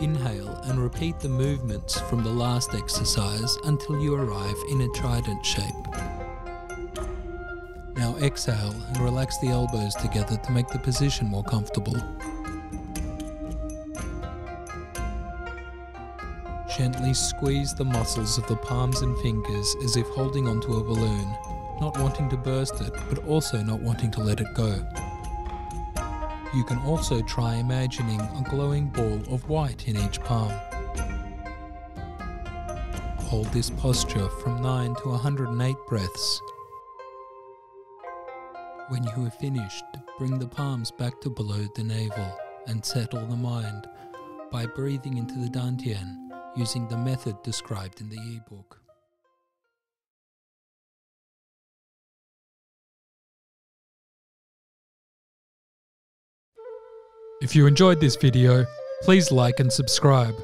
Inhale and repeat the movements from the last exercise until you arrive in a trident shape. Now exhale and relax the elbows together to make the position more comfortable. Gently squeeze the muscles of the palms and fingers as if holding onto a balloon, not wanting to burst it, but also not wanting to let it go. You can also try imagining a glowing ball of white in each palm. Hold this posture from 9 to 108 breaths. When you have finished, bring the palms back to below the navel and settle the mind by breathing into the dantian using the method described in the ebook. If you enjoyed this video, please like and subscribe.